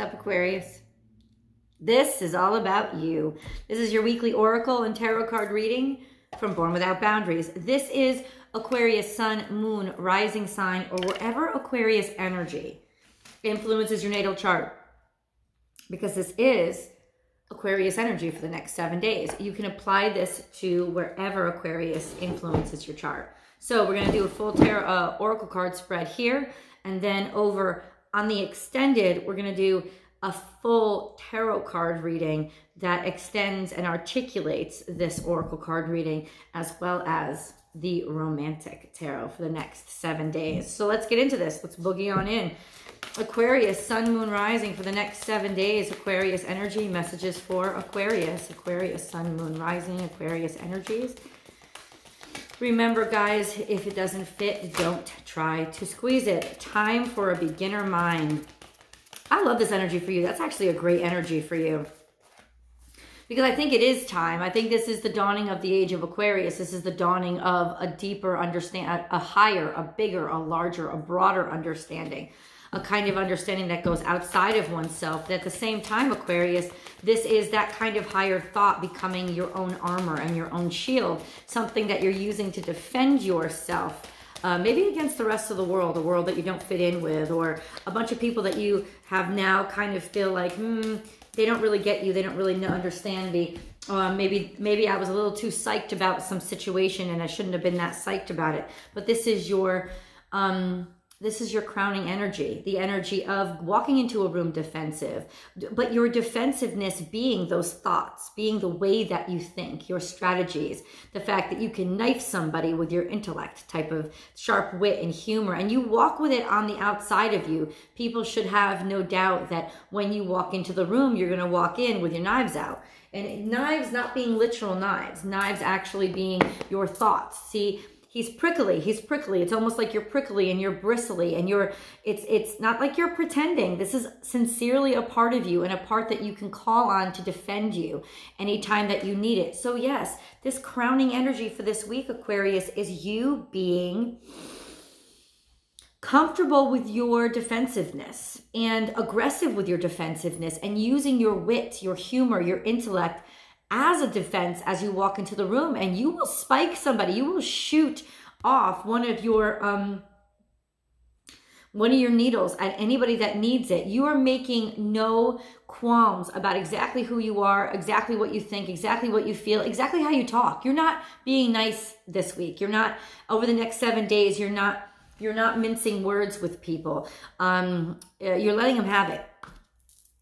What's up, Aquarius? This is all about you. This is your weekly oracle and tarot card reading from Born Without Boundaries. This is Aquarius sun, moon, rising sign, or wherever Aquarius energy influences your natal chart. Because this is Aquarius energy for the next seven days. You can apply this to wherever Aquarius influences your chart. So we're going to do a full tarot uh, oracle card spread here. And then over on the extended, we're going to do a full tarot card reading that extends and articulates this oracle card reading as well as the romantic tarot for the next seven days. So let's get into this. Let's boogie on in. Aquarius, sun, moon, rising for the next seven days. Aquarius energy messages for Aquarius. Aquarius, sun, moon, rising, Aquarius energies. Remember, guys, if it doesn't fit, don't try to squeeze it. Time for a beginner mind. I love this energy for you. That's actually a great energy for you. Because I think it is time. I think this is the dawning of the age of Aquarius. This is the dawning of a deeper understand, a higher, a bigger, a larger, a broader understanding a kind of understanding that goes outside of oneself. But at the same time, Aquarius, this is that kind of higher thought becoming your own armor and your own shield, something that you're using to defend yourself. Uh, maybe against the rest of the world, a world that you don't fit in with, or a bunch of people that you have now kind of feel like, hmm, they don't really get you, they don't really understand me. Uh, maybe maybe I was a little too psyched about some situation and I shouldn't have been that psyched about it. But this is your um, this is your crowning energy, the energy of walking into a room defensive, but your defensiveness being those thoughts, being the way that you think, your strategies, the fact that you can knife somebody with your intellect type of sharp wit and humor, and you walk with it on the outside of you. People should have no doubt that when you walk into the room, you're going to walk in with your knives out. And knives not being literal knives, knives actually being your thoughts. See, he's prickly he's prickly. It's almost like you're prickly and you're bristly and you're it's it's not like you're pretending. This is sincerely a part of you and a part that you can call on to defend you anytime that you need it. So yes this crowning energy for this week aquarius is you being comfortable with your defensiveness and aggressive with your defensiveness and using your wit your humor your intellect as a defense as you walk into the room and you will spike somebody. You will shoot off one of your um one of your needles at anybody that needs it. You are making no qualms about exactly who you are exactly what you think exactly what you feel exactly how you talk. You're not being nice this week. You're not over the next seven days you're not you're not mincing words with people. Um uh, you're letting them have it.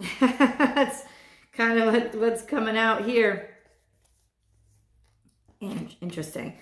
That's kind of what, what's coming out here. Interesting.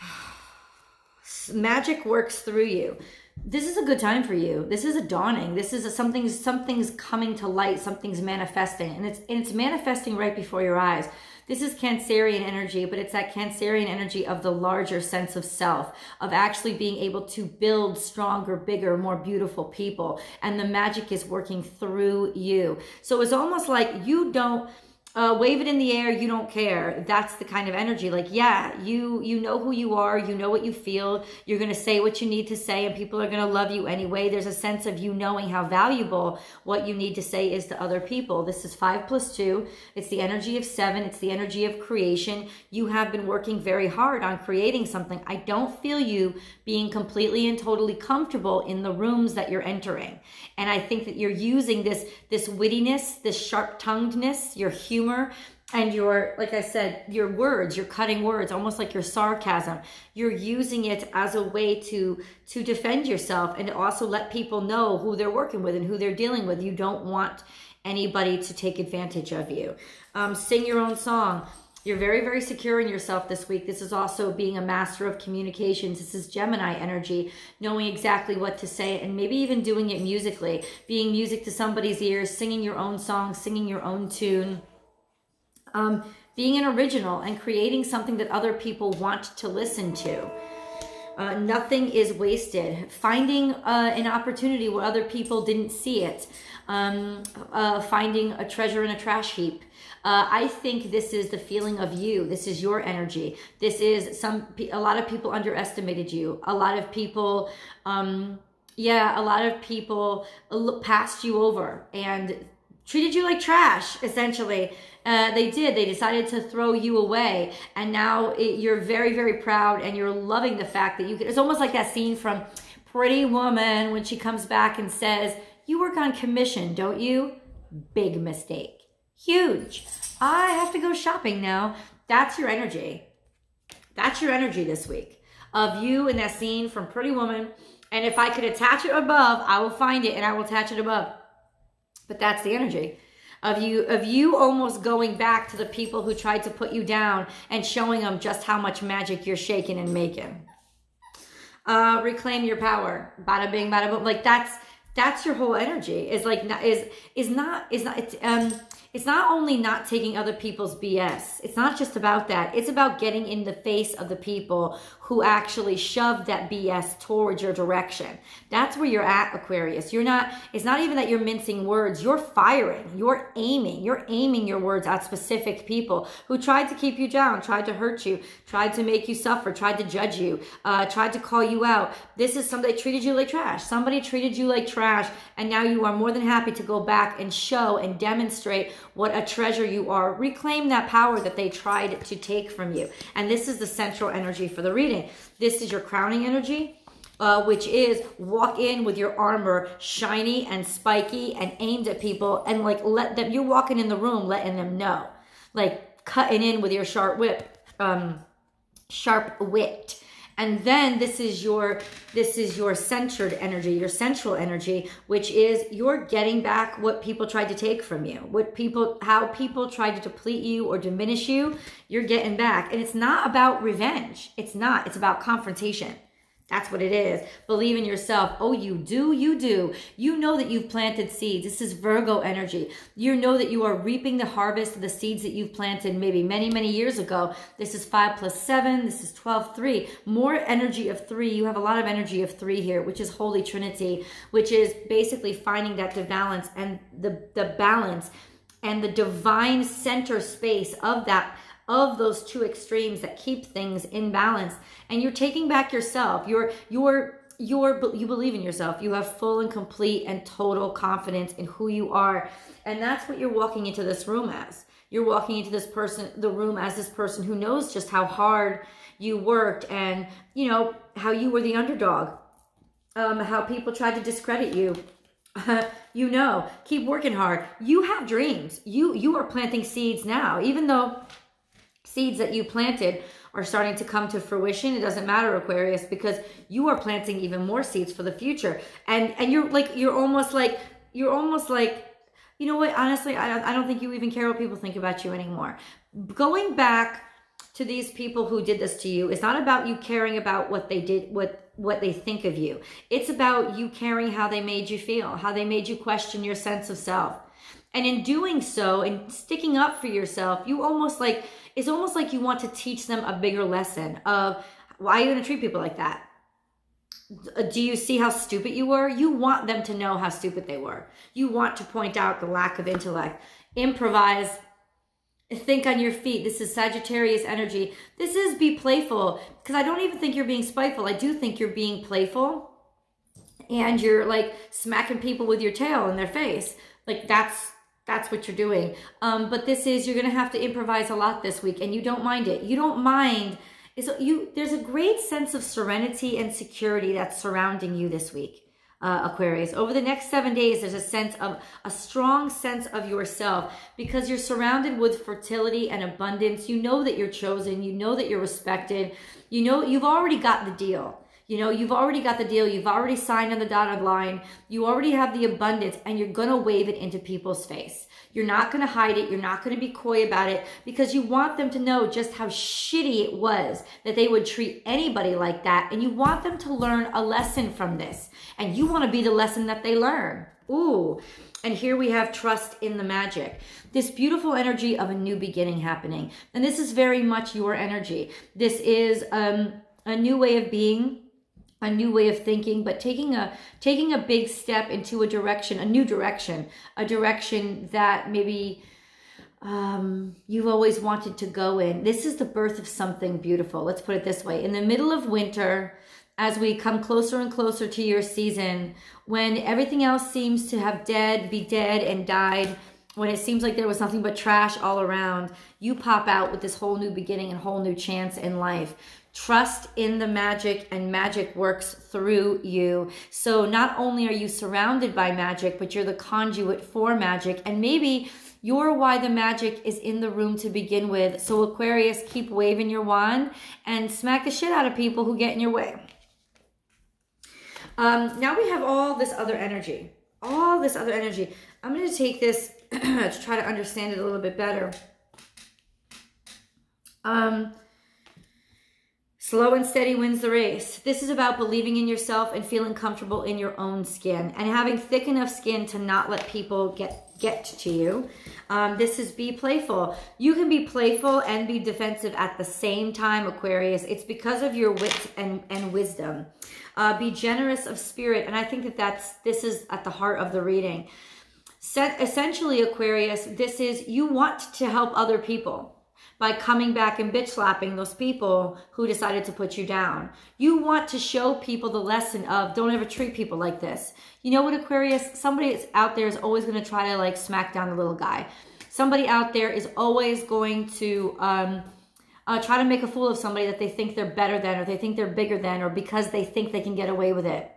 Magic works through you. This is a good time for you. This is a dawning. This is a something something's coming to light, something's manifesting. And it's and it's manifesting right before your eyes. This is Cancerian energy, but it's that Cancerian energy of the larger sense of self, of actually being able to build stronger, bigger, more beautiful people. And the magic is working through you. So it's almost like you don't uh, wave it in the air you don't care. That's the kind of energy. Like yeah you you know who you are you know what you feel. You're going to say what you need to say and people are going to love you anyway. There's a sense of you knowing how valuable what you need to say is to other people. This is five plus two. It's the energy of seven. It's the energy of creation. You have been working very hard on creating something. I don't feel you being completely and totally comfortable in the rooms that you're entering. And i think that you're using this this wittiness this sharp tonguedness your humor humor and your like i said your words your cutting words almost like your sarcasm. You're using it as a way to to defend yourself and also let people know who they're working with and who they're dealing with. You don't want anybody to take advantage of you. Um, sing your own song. You're very, very secure in yourself this week. This is also being a master of communications. This is Gemini energy, knowing exactly what to say and maybe even doing it musically, being music to somebody's ears, singing your own song, singing your own tune um, being an original and creating something that other people want to listen to. Uh, nothing is wasted. Finding uh, an opportunity where other people didn't see it. Um, uh, finding a treasure in a trash heap. Uh, I think this is the feeling of you. This is your energy. This is some, a lot of people underestimated you. A lot of people, um, yeah, a lot of people passed you over and treated you like trash, essentially. Uh, they did. They decided to throw you away. And now it, you're very, very proud and you're loving the fact that you could. It's almost like that scene from Pretty Woman when she comes back and says, You work on commission, don't you? Big mistake. Huge. I have to go shopping now. That's your energy. That's your energy this week of you in that scene from Pretty Woman. And if I could attach it above, I will find it and I will attach it above. But that's the energy of you of you almost going back to the people who tried to put you down and showing them just how much magic you're shaking and making. Uh, reclaim your power. Bada bing, bada boom. Like that's that's your whole energy. Is like is is not is not it's um it's not only not taking other people's BS. It's not just about that. It's about getting in the face of the people who actually shoved that BS towards your direction. That's where you're at, Aquarius. You're not, it's not even that you're mincing words. You're firing. You're aiming. You're aiming your words at specific people who tried to keep you down, tried to hurt you, tried to make you suffer, tried to judge you, uh, tried to call you out. This is somebody treated you like trash. Somebody treated you like trash, and now you are more than happy to go back and show and demonstrate what a treasure you are. Reclaim that power that they tried to take from you. And this is the central energy for the reading. This is your crowning energy. Uh, which is walk in with your armor shiny and spiky and aimed at people and like let them you're walking in the room letting them know like cutting in with your sharp whip um sharp wit and then this is your this is your centered energy your central energy which is you're getting back what people tried to take from you what people how people tried to deplete you or diminish you you're getting back. And it's not about revenge. It's not. It's about confrontation that's what it is. Believe in yourself. Oh, you do, you do. You know that you've planted seeds. This is Virgo energy. You know that you are reaping the harvest of the seeds that you've planted maybe many, many years ago. This is five plus seven. This is 12, three. More energy of three. You have a lot of energy of three here, which is Holy Trinity, which is basically finding that the balance and the, the balance and the divine center space of that of those two extremes that keep things in balance. And you're taking back yourself. You're you're you're you believe in yourself. You have full and complete and total confidence in who you are. And that's what you're walking into this room as. You're walking into this person the room as this person who knows just how hard you worked and you know how you were the underdog. Um, how people tried to discredit you. You know keep working hard. You have dreams. You you are planting seeds now. Even though seeds that you planted are starting to come to fruition it doesn't matter aquarius because you are planting even more seeds for the future. And and you're like you're almost like you're almost like you know what honestly i don't, I don't think you even care what people think about you anymore. Going back to these people who did this to you it's not about you caring about what they did what what they think of you. It's about you caring how they made you feel how they made you question your sense of self. And in doing so and sticking up for yourself you almost like it's almost like you want to teach them a bigger lesson of why are you going to treat people like that? Do you see how stupid you were? You want them to know how stupid they were. You want to point out the lack of intellect. Improvise. Think on your feet. This is Sagittarius energy. This is be playful because I don't even think you're being spiteful. I do think you're being playful and you're like smacking people with your tail in their face. Like that's that's what you're doing. Um, but this is, you're going to have to improvise a lot this week and you don't mind it. You don't mind. Is you There's a great sense of serenity and security that's surrounding you this week. Uh, Aquarius. Over the next seven days, there's a sense of a strong sense of yourself because you're surrounded with fertility and abundance. You know that you're chosen. You know that you're respected. You know you've already got the deal. You know, you've already got the deal. You've already signed on the dotted line. You already have the abundance and you're going to wave it into people's face. You're not going to hide it. You're not going to be coy about it because you want them to know just how shitty it was that they would treat anybody like that. And you want them to learn a lesson from this. And you want to be the lesson that they learn. Ooh. And here we have trust in the magic. This beautiful energy of a new beginning happening. And this is very much your energy. This is um, a new way of being a new way of thinking but taking a taking a big step into a direction a new direction a direction that maybe um, you've always wanted to go in. This is the birth of something beautiful. Let's put it this way. In the middle of winter as we come closer and closer to your season, when everything else seems to have dead, be dead and died, when it seems like there was nothing but trash all around, you pop out with this whole new beginning and whole new chance in life. Trust in the magic and magic works through you. So not only are you surrounded by magic, but you're the conduit for magic. And maybe you're why the magic is in the room to begin with. So Aquarius, keep waving your wand and smack the shit out of people who get in your way. Um, now we have all this other energy. All this other energy. I'm going to take this to try to understand it a little bit better. Um, Slow and steady wins the race. This is about believing in yourself and feeling comfortable in your own skin and having thick enough skin to not let people get get to you. Um, this is be playful. You can be playful and be defensive at the same time, Aquarius. It's because of your wit and, and wisdom. Uh, be generous of spirit. And I think that that's, this is at the heart of the reading. Set, essentially, Aquarius, this is you want to help other people by coming back and bitch slapping those people who decided to put you down. You want to show people the lesson of don't ever treat people like this. You know what, Aquarius? Somebody out there is always going to try to like smack down the little guy. Somebody out there is always going to um, uh, try to make a fool of somebody that they think they're better than or they think they're bigger than or because they think they can get away with it.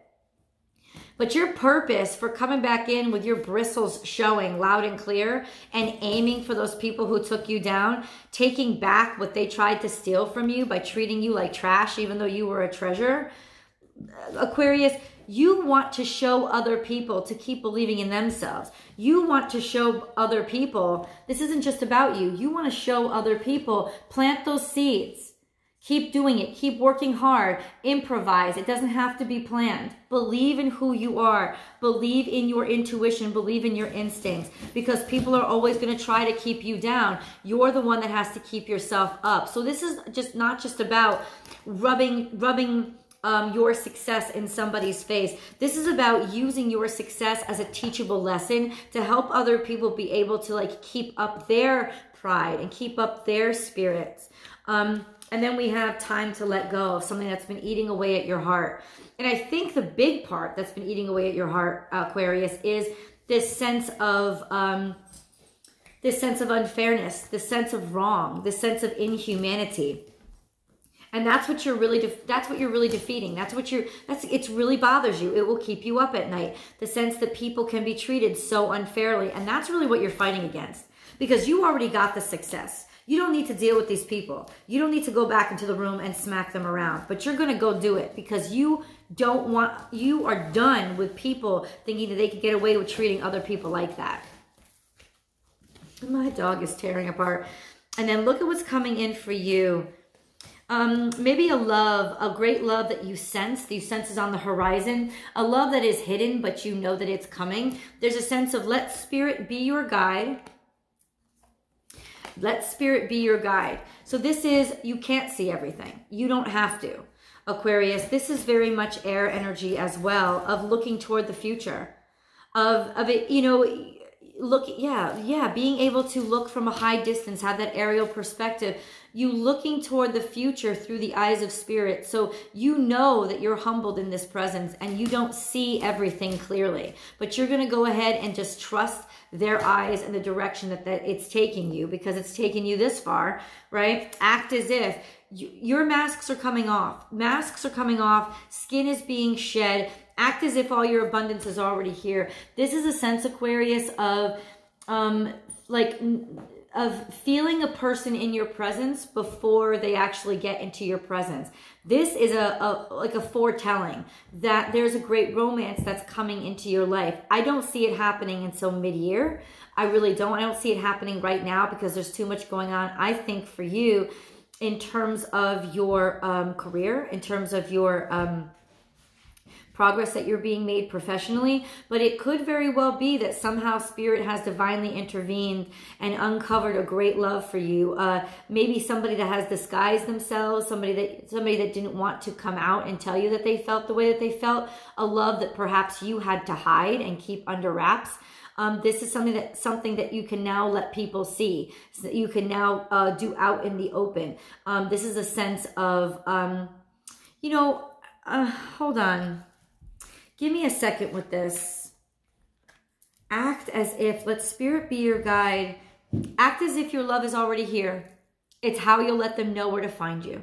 But your purpose for coming back in with your bristles showing loud and clear and aiming for those people who took you down, taking back what they tried to steal from you by treating you like trash, even though you were a treasure. Uh, Aquarius, you want to show other people to keep believing in themselves. You want to show other people, this isn't just about you. You want to show other people, plant those seeds Keep doing it. Keep working hard. Improvise. It doesn't have to be planned. Believe in who you are. Believe in your intuition. Believe in your instincts because people are always going to try to keep you down. You're the one that has to keep yourself up. So this is just not just about rubbing, rubbing, um, your success in somebody's face. This is about using your success as a teachable lesson to help other people be able to like keep up their pride and keep up their spirits. Um, and then we have time to let go of something that's been eating away at your heart. And I think the big part that's been eating away at your heart, Aquarius, is this sense of um, this sense of unfairness, this sense of wrong, this sense of inhumanity. And that's what you're really that's what you're really defeating. That's what you're that's it really bothers you. It will keep you up at night. The sense that people can be treated so unfairly. And that's really what you're fighting against. Because you already got the success. You don't need to deal with these people. You don't need to go back into the room and smack them around, but you're going to go do it because you don't want, you are done with people thinking that they can get away with treating other people like that. My dog is tearing apart. And then look at what's coming in for you. Um, maybe a love, a great love that you sense, that you sense is on the horizon, a love that is hidden, but you know that it's coming. There's a sense of let spirit be your guide let spirit be your guide. So this is, you can't see everything. You don't have to. Aquarius, this is very much air energy as well of looking toward the future. Of, of it, you know, look, yeah, yeah, being able to look from a high distance, have that aerial perspective, you looking toward the future through the eyes of spirit. So you know that you're humbled in this presence and you don't see everything clearly, but you're going to go ahead and just trust their eyes and the direction that, that it's taking you because it's taken you this far, right? Act as if you, your masks are coming off. Masks are coming off. Skin is being shed. Act as if all your abundance is already here. This is a sense, Aquarius, of um, like of feeling a person in your presence before they actually get into your presence. This is a, a, like a foretelling that there's a great romance that's coming into your life. I don't see it happening until mid-year. I really don't. I don't see it happening right now because there's too much going on. I think for you, in terms of your um, career, in terms of your um, progress that you're being made professionally, but it could very well be that somehow spirit has divinely intervened and uncovered a great love for you. Uh, maybe somebody that has disguised themselves, somebody that somebody that didn't want to come out and tell you that they felt the way that they felt, a love that perhaps you had to hide and keep under wraps. Um, this is something that something that you can now let people see, so that you can now uh, do out in the open. Um, this is a sense of, um, you know, uh, hold on. Give me a second with this. Act as if, let spirit be your guide. Act as if your love is already here. It's how you'll let them know where to find you.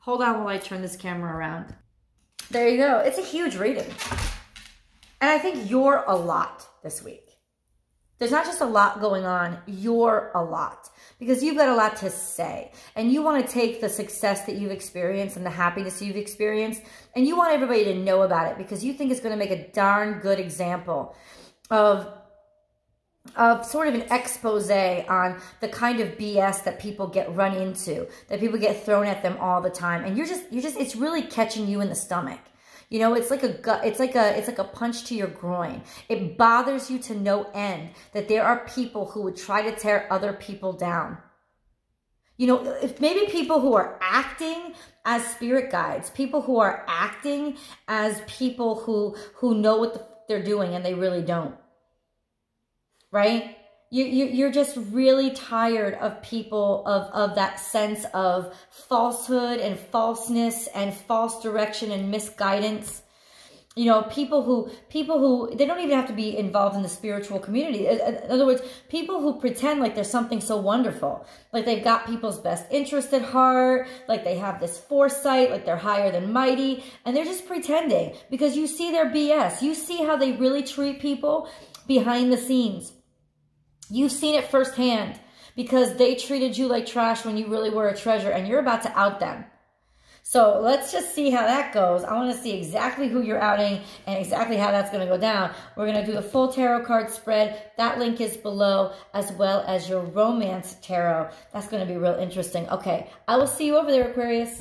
Hold on while I turn this camera around. There you go. It's a huge reading. And I think you're a lot this week. There's not just a lot going on, you're a lot because you've got a lot to say and you want to take the success that you've experienced and the happiness you've experienced and you want everybody to know about it because you think it's going to make a darn good example of of sort of an expose on the kind of BS that people get run into, that people get thrown at them all the time. And you're just, you're just, it's really catching you in the stomach. You know, it's like a gut, it's like a, it's like a punch to your groin. It bothers you to no end that there are people who would try to tear other people down. You know, if maybe people who are acting as spirit guides, people who are acting as people who, who know what the, they're doing and they really don't. Right? You, you you're just really tired of people of of that sense of falsehood and falseness and false direction and misguidance. You know people who people who they don't even have to be involved in the spiritual community. In other words people who pretend like there's something so wonderful. Like they've got people's best interest at heart. Like they have this foresight. Like they're higher than mighty. And they're just pretending because you see their bs you see how they really treat people behind the scenes You've seen it firsthand because they treated you like trash when you really were a treasure and you're about to out them. So let's just see how that goes. I want to see exactly who you're outing and exactly how that's going to go down. We're going to do the full tarot card spread. That link is below as well as your romance tarot. That's going to be real interesting. Okay, I will see you over there, Aquarius.